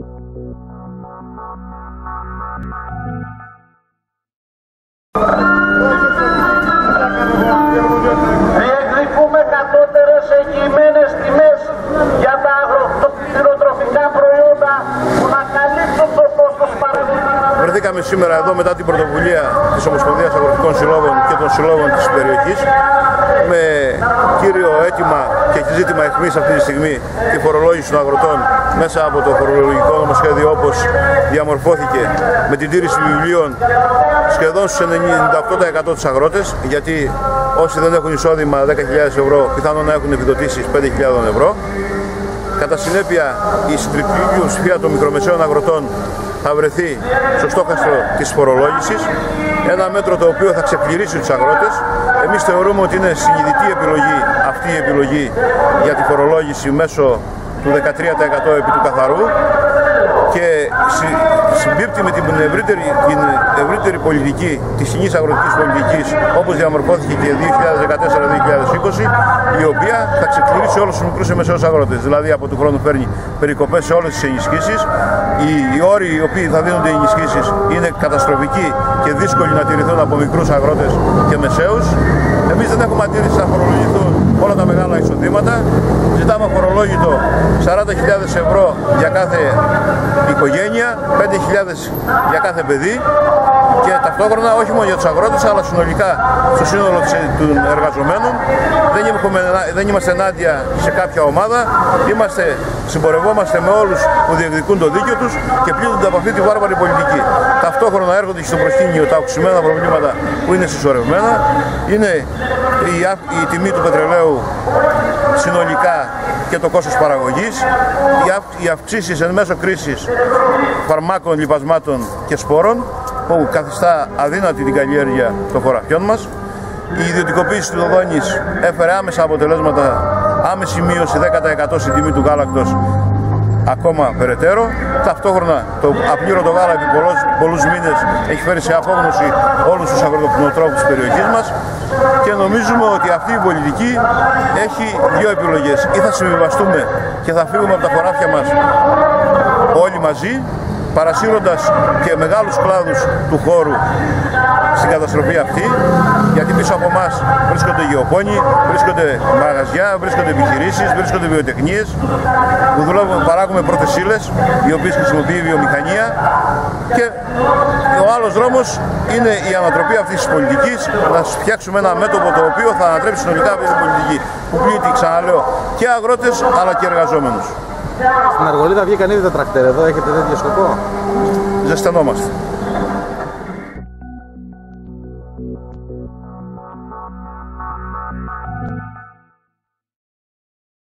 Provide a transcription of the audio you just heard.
Thank you. Βρεθήκαμε σήμερα εδώ μετά την πρωτοβουλία της Ομοσπονδίας Αγροτικών Συλλόγων και των Συλλόγων της περιοχής με κύριο αίτημα και ζήτημα αιχμής αυτή τη στιγμή τη φορολόγηση των αγροτών μέσα από το φορολογικό νομοσχέδιο όπως διαμορφώθηκε με την τήρηση βιβλίων σχεδόν στους 98% τους αγρότες γιατί όσοι δεν έχουν εισόδημα 10.000 ευρώ πιθανόν να έχουν επιδοτήσεις 5.000 ευρώ. Κατά συνέπεια η συντριπτική πλειοψηφία των μικρομεσαίων αγροτών θα βρεθεί στο στόχαστρο της φορολόγησης ένα μέτρο το οποίο θα ξεκληρίσει τους αγρότες. Εμείς θεωρούμε ότι είναι συνειδητή επιλογή αυτή η επιλογή για τη φορολόγηση μέσω του 13% επί του καθαρού και συμπίπτει με την ευρύτερη, την ευρύτερη πολιτική της κοινής αγροτικής πολιτικής όπως διαμορφώθηκε και 2014-2020 η οποία θα ξεκληρίσει όλους τους μικρούς και μεσαίους αγρότες. Δηλαδή από του χρόνου φέρνει περικοπές σε όλες τις ενισχύσεις. Οι, οι όροι οι οποίοι θα δίνονται οι ενισχύσεις είναι καταστροφικοί και δύσκολοι να τηρηθούν από μικρούς αγρότες και μεσαίους εμείς δεν έχουμε αντίρρηση να φορολογηθούν όλα τα μεγάλα εισοδήματα. Ζητάμε φορολόγητο 40.000 ευρώ για κάθε οικογένεια, 5.000 για κάθε παιδί και ταυτόχρονα όχι μόνο για τους αγρότες αλλά συνολικά στο σύνολο των εργαζομένων. Δεν, έχουμε, δεν είμαστε ενάντια σε κάποια ομάδα. Είμαστε, συμπορευόμαστε με όλους που διεκδικούν το δίκαιο τους και πλήττονται από αυτή τη βάρβαρη πολιτική. Ταυτόχρονα έρχονται και στο προσκήνιο τα αυξημένα προβλήματα που είναι συσσωρευμένα. Είναι η, η τιμή του πετρελαίου συνολικά και το κόστος παραγωγής, οι αυξήσεις εν μέσω κρίσης φαρμάκων, λιπασμάτων και σπόρων που καθιστά αδύνατη την καλλιέργεια των χωραφιών μας. Η ιδιωτικοποίηση του Δοδόνης έφερε άμεσα αποτελέσματα, άμεση μείωση 10% στην τιμή του γάλακτος ακόμα περαιτέρω. Ταυτόχρονα το απλήρωτο γάλα επί πολλούς, πολλούς μήνες έχει φέρει σε απόγνωση όλους τους αγροτοπνοτρόφους της περιοχής μας και νομίζουμε ότι αυτή η πολιτική έχει δύο επιλογές. Ή θα συμβιβαστούμε και θα φύγουμε από τα χωράφια μας όλοι μαζί παρασύροντας και μεγάλους κλάδους του χώρου στην καταστροφή αυτή, γιατί πίσω από εμά βρίσκονται γεωπόνοι, βρίσκονται μαγαζιά, βρίσκονται επιχειρήσεις, βρίσκονται βιοτεχνίες που δουλεύουν, παράγουμε πρώτες ύλες, οι οποίες χρησιμοποιεί η βιομηχανία και ο άλλος δρόμος είναι η ανατροπή αυτής της πολιτικής, να φτιάξουμε ένα μέτωπο το οποίο θα ανατρέψει συνολικά αυτή την πολιτική που πλήττει, ξαναλέω, και αγρότες αλλά και εργαζόμενους. Στην Αργολίδα βγήκαν ήδη τα τρακτέρ εδώ, έχετε τέτοιο σκοπό; Ζεσθενόμαστε. Thank you.